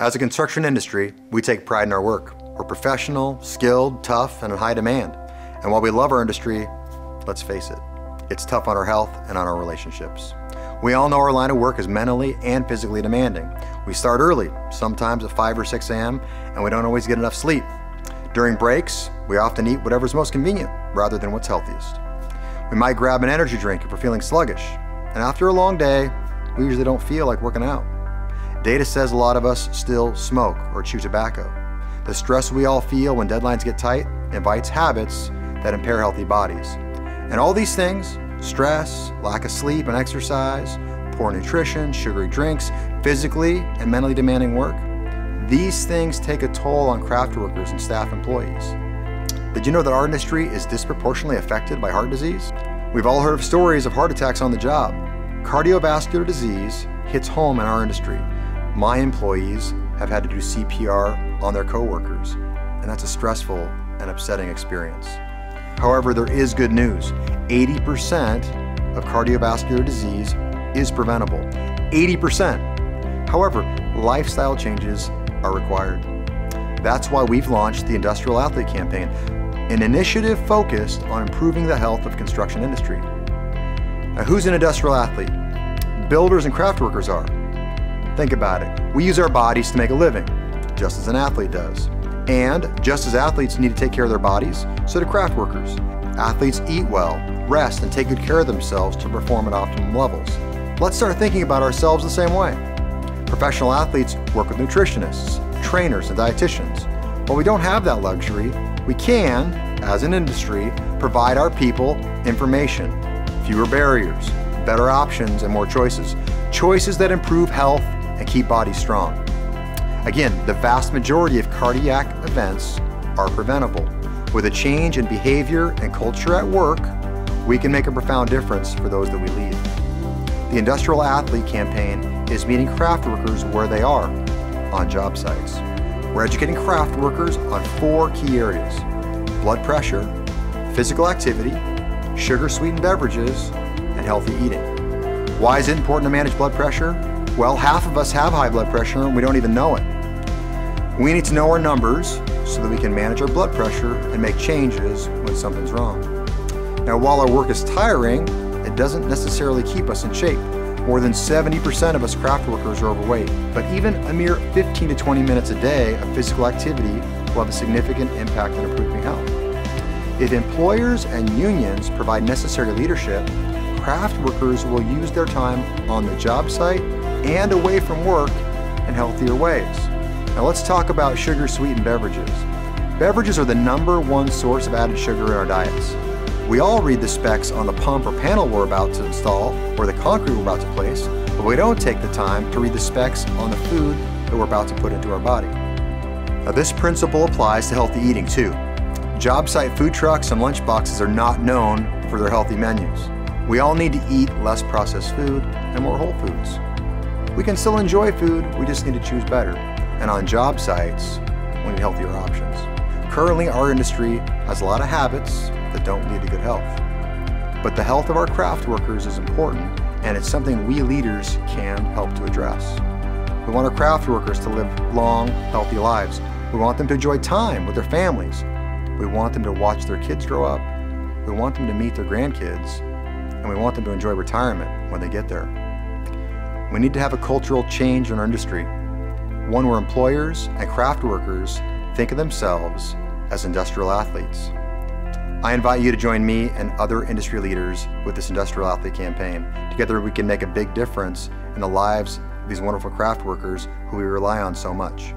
As a construction industry, we take pride in our work. We're professional, skilled, tough, and in high demand. And while we love our industry, let's face it, it's tough on our health and on our relationships. We all know our line of work is mentally and physically demanding. We start early, sometimes at 5 or 6 a.m., and we don't always get enough sleep. During breaks, we often eat whatever's most convenient rather than what's healthiest. We might grab an energy drink if we're feeling sluggish, and after a long day, we usually don't feel like working out. Data says a lot of us still smoke or chew tobacco. The stress we all feel when deadlines get tight invites habits that impair healthy bodies. And all these things stress, lack of sleep and exercise, poor nutrition, sugary drinks, physically and mentally demanding work these things take a toll on craft workers and staff employees. Did you know that our industry is disproportionately affected by heart disease? We've all heard of stories of heart attacks on the job. Cardiovascular disease hits home in our industry. My employees have had to do CPR on their coworkers, and that's a stressful and upsetting experience. However, there is good news. 80% of cardiovascular disease is preventable. 80%. However, lifestyle changes are required. That's why we've launched the Industrial Athlete Campaign, an initiative focused on improving the health of construction industry. Now, who's an industrial athlete? Builders and craft workers are. Think about it. We use our bodies to make a living, just as an athlete does. And just as athletes need to take care of their bodies, so do craft workers. Athletes eat well, rest, and take good care of themselves to perform at optimum levels. Let's start thinking about ourselves the same way. Professional athletes work with nutritionists, trainers, and dietitians. While we don't have that luxury, we can, as an industry, provide our people information, fewer barriers, better options, and more choices. Choices that improve health and keep bodies strong. Again, the vast majority of cardiac events are preventable. With a change in behavior and culture at work, we can make a profound difference for those that we lead. The Industrial Athlete Campaign is meeting craft workers where they are on job sites. We're educating craft workers on four key areas blood pressure, physical activity, sugar sweetened beverages, and healthy eating. Why is it important to manage blood pressure? Well, half of us have high blood pressure and we don't even know it. We need to know our numbers so that we can manage our blood pressure and make changes when something's wrong. Now, while our work is tiring, it doesn't necessarily keep us in shape. More than 70% of us craft workers are overweight, but even a mere 15 to 20 minutes a day of physical activity will have a significant impact on improving health. If employers and unions provide necessary leadership, craft workers will use their time on the job site and away from work in healthier ways. Now let's talk about sugar sweetened beverages. Beverages are the number one source of added sugar in our diets. We all read the specs on the pump or panel we're about to install or the concrete we're about to place, but we don't take the time to read the specs on the food that we're about to put into our body. Now this principle applies to healthy eating too. Job site food trucks and lunch boxes are not known for their healthy menus. We all need to eat less processed food and more whole foods. We can still enjoy food, we just need to choose better. And on job sites, we need healthier options. Currently, our industry has a lot of habits that don't lead to good health. But the health of our craft workers is important, and it's something we leaders can help to address. We want our craft workers to live long, healthy lives. We want them to enjoy time with their families. We want them to watch their kids grow up. We want them to meet their grandkids. And we want them to enjoy retirement when they get there. We need to have a cultural change in our industry, one where employers and craft workers think of themselves as industrial athletes. I invite you to join me and other industry leaders with this Industrial Athlete campaign. Together we can make a big difference in the lives of these wonderful craft workers who we rely on so much.